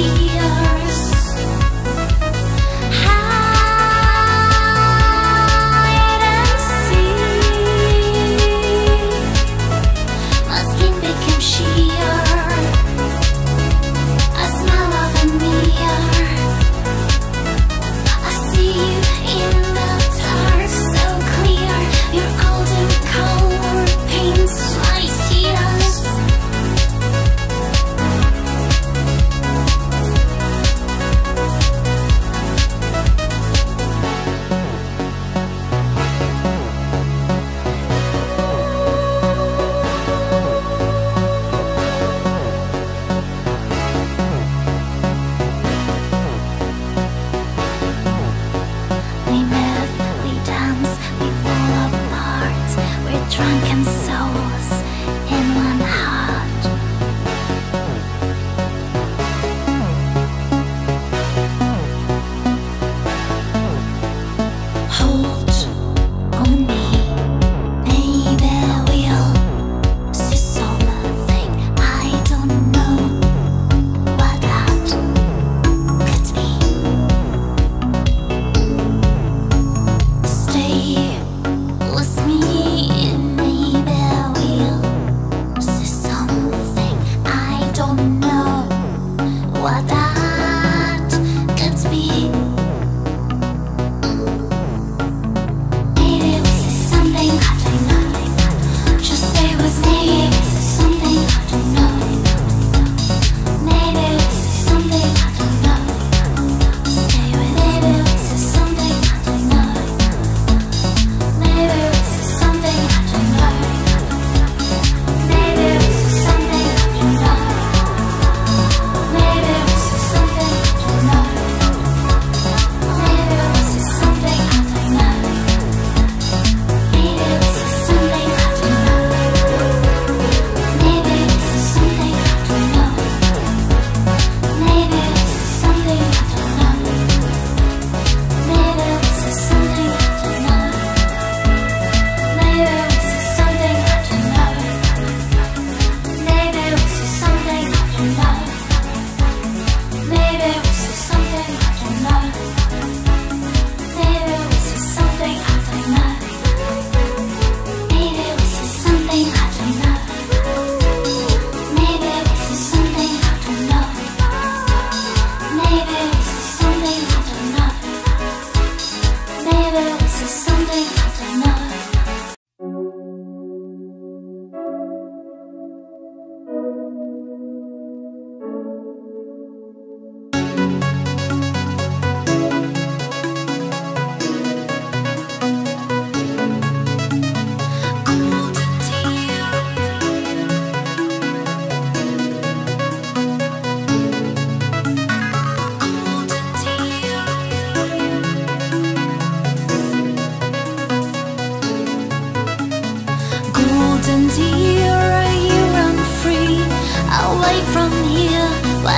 You.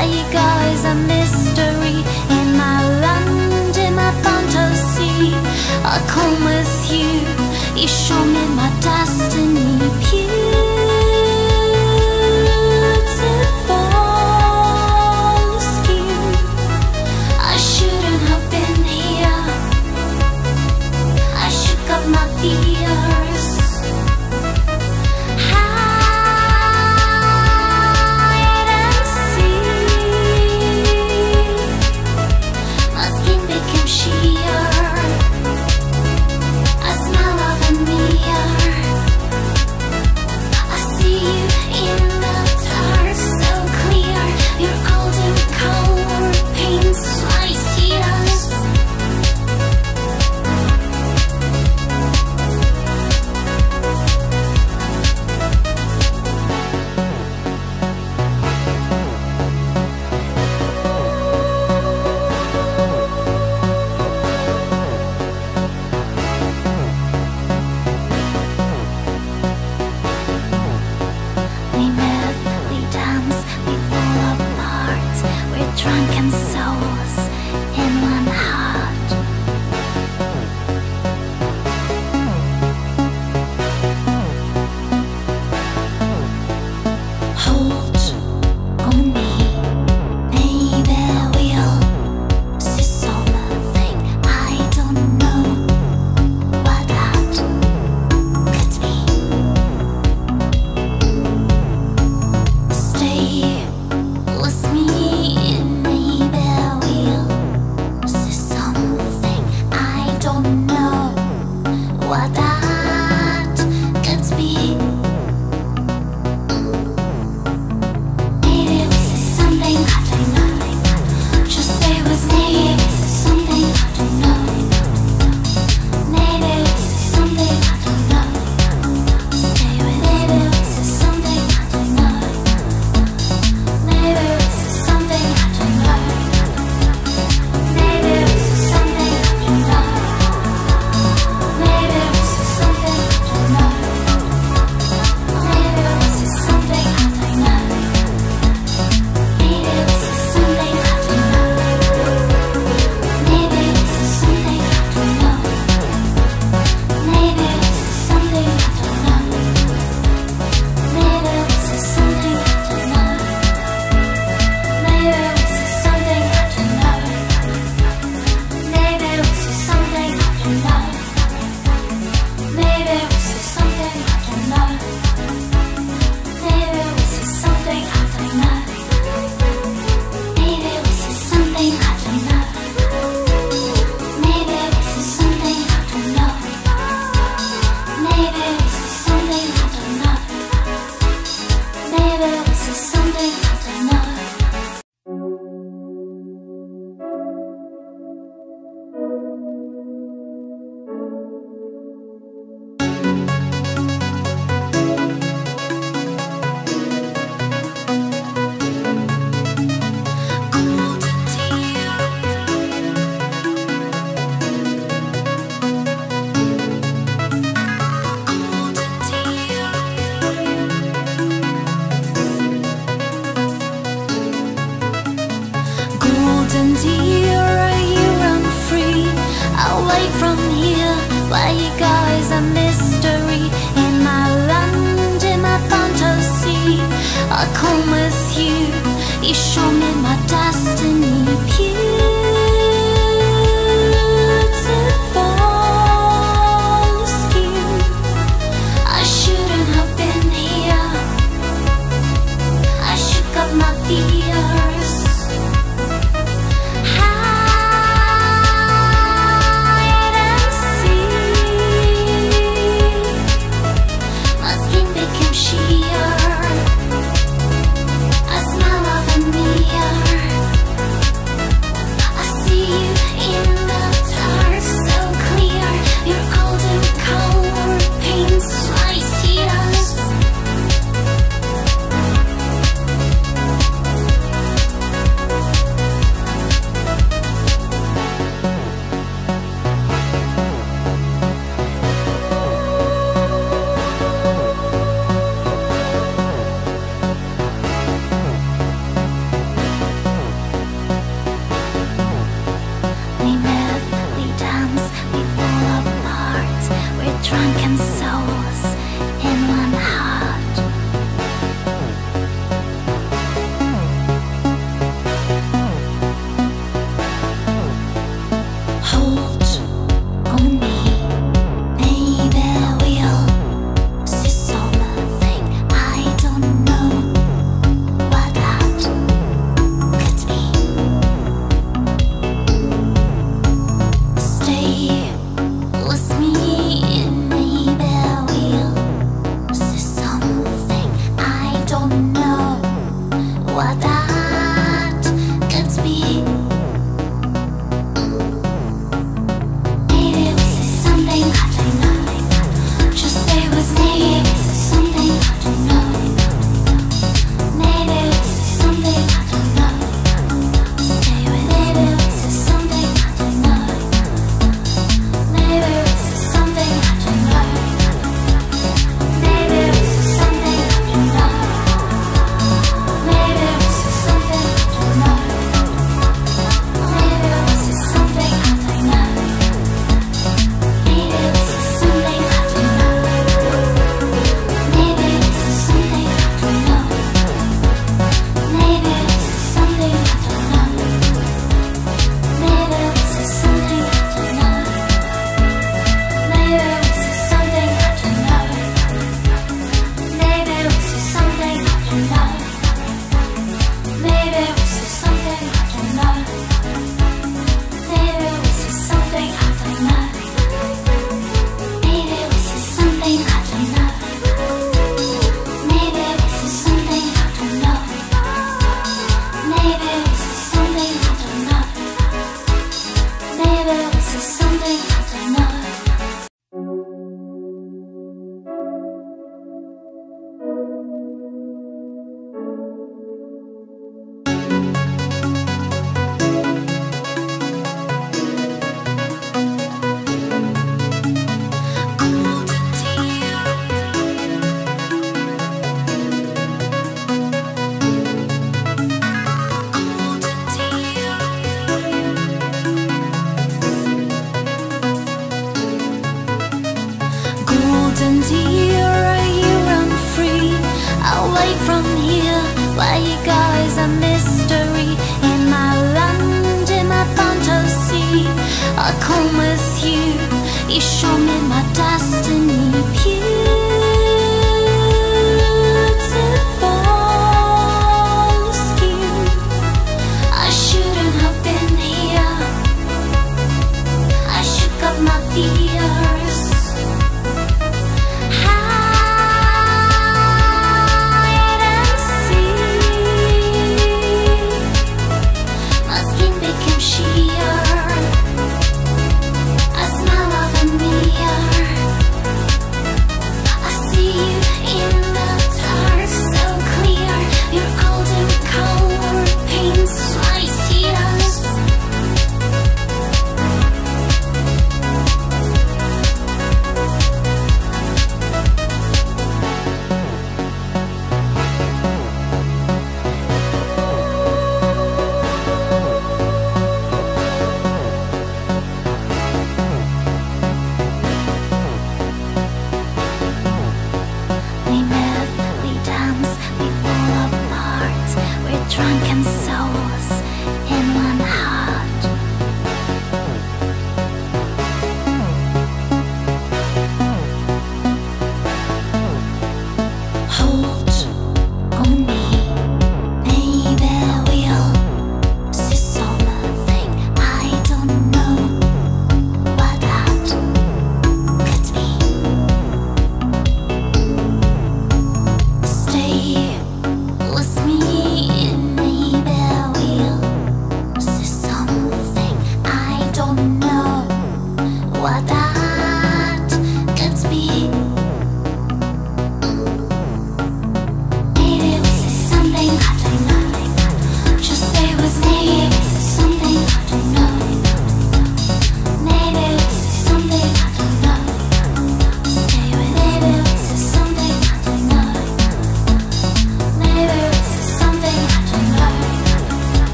Laika is a mystery In my land, in my fantasy. I come with you You show me my destiny.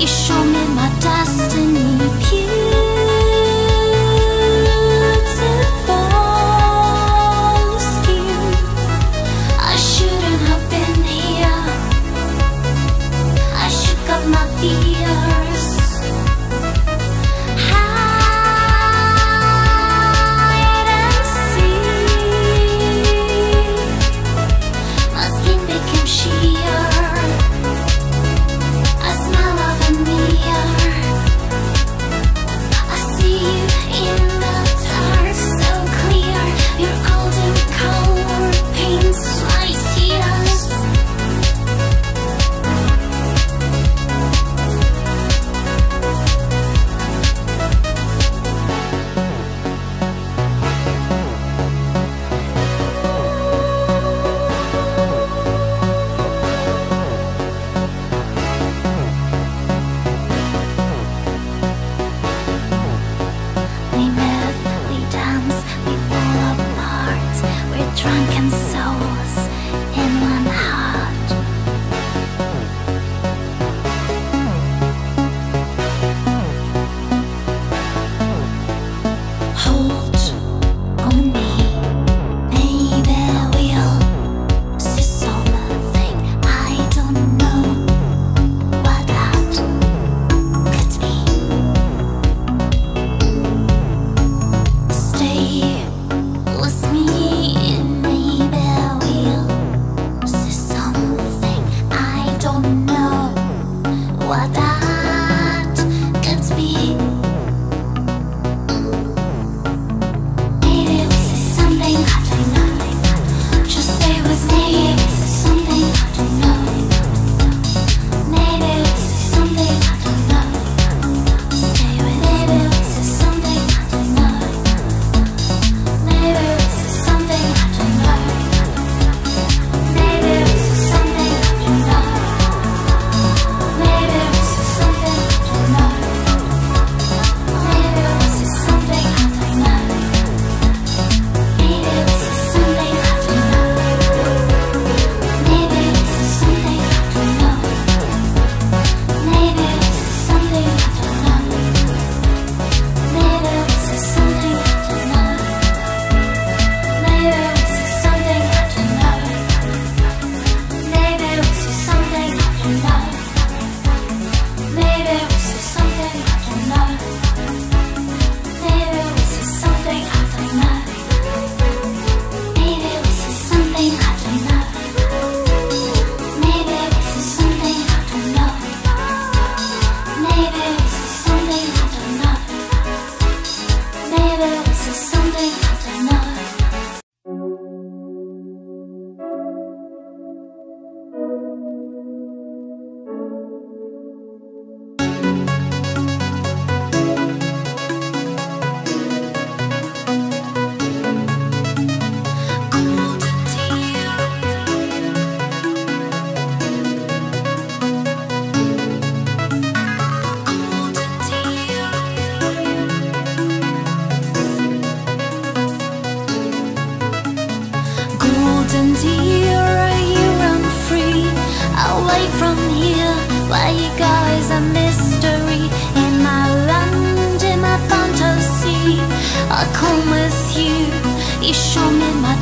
You show me my destiny.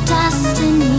Destiny.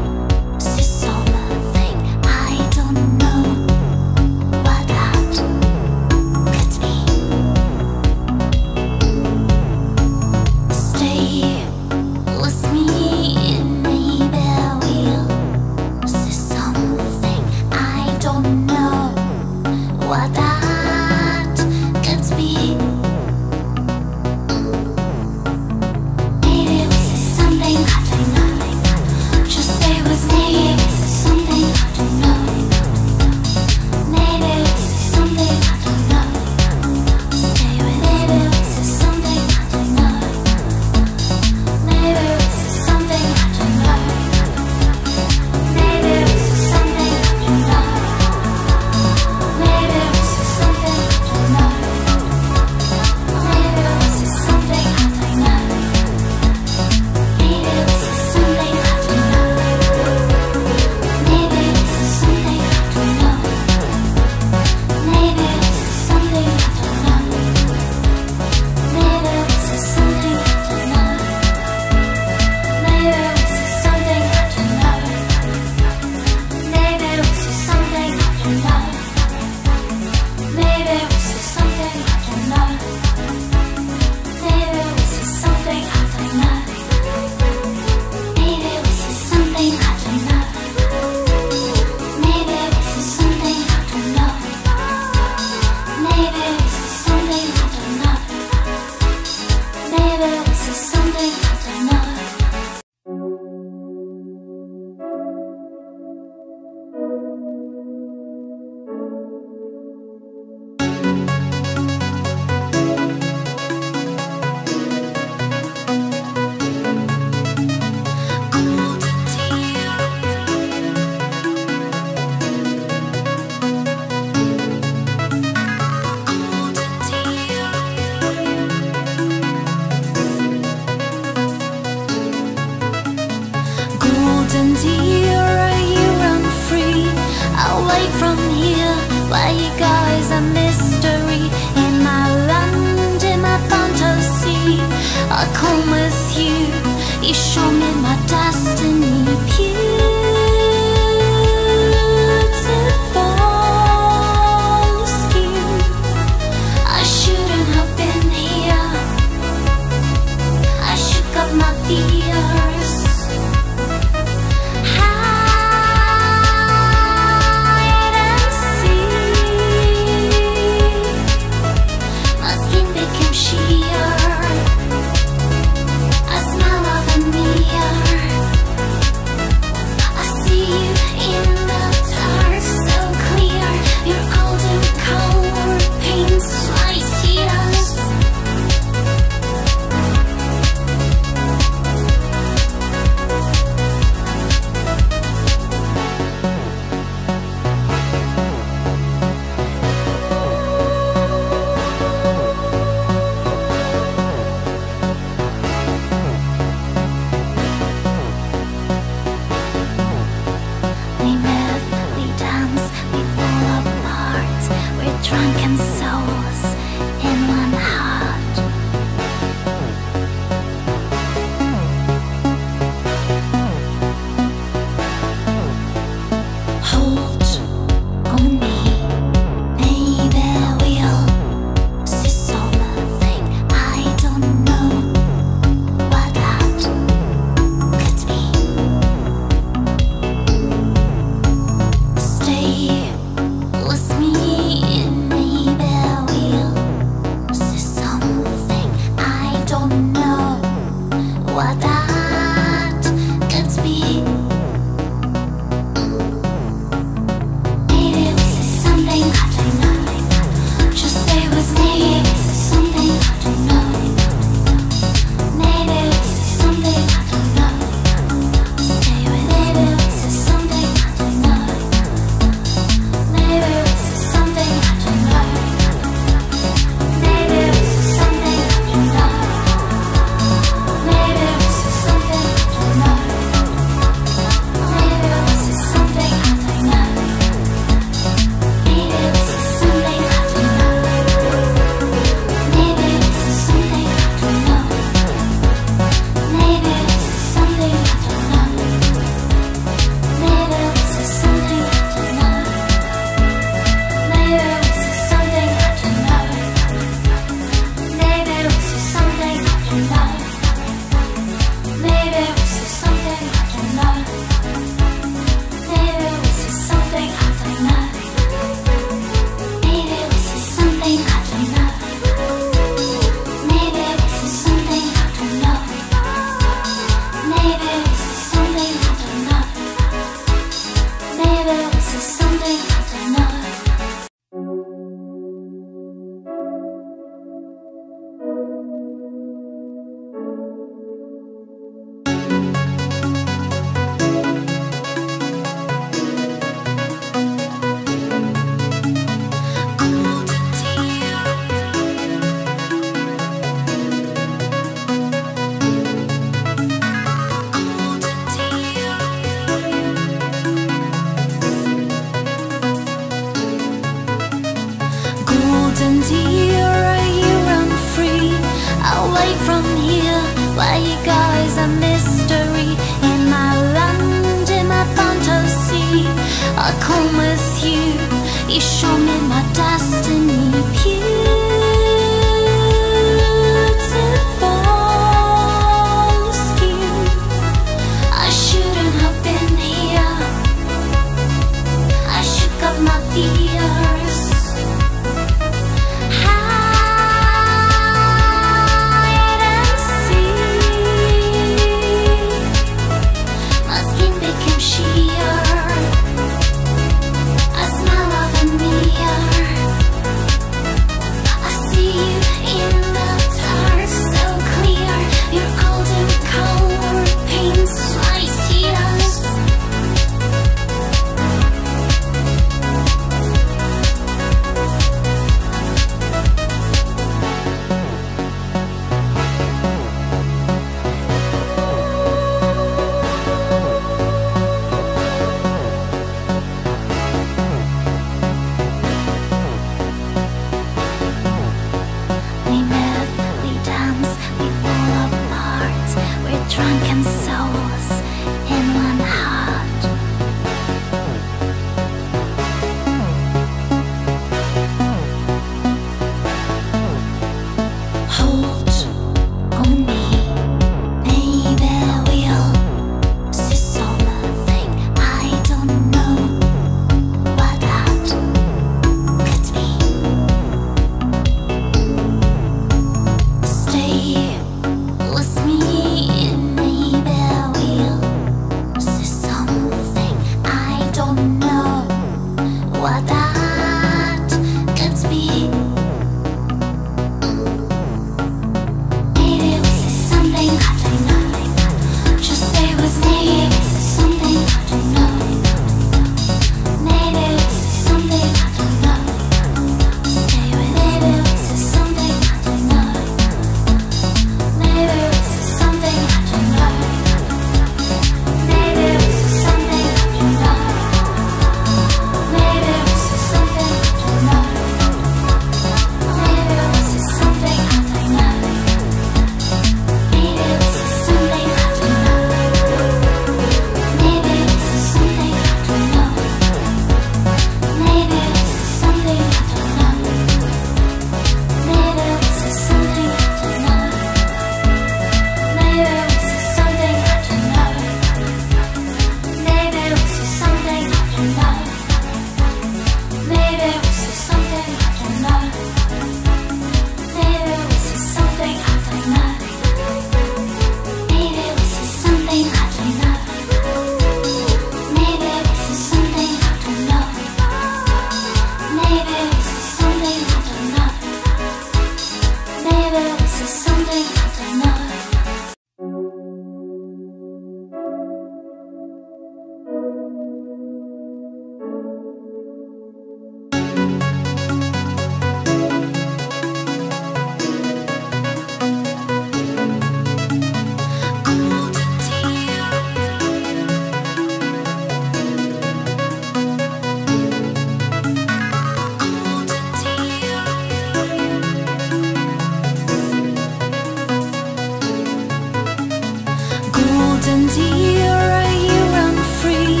And deer, you run free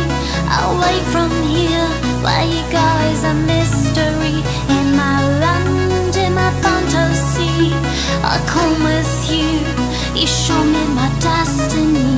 away from here, where you guys a mystery. In my land, in my fantasy, I come with you. You show me my destiny.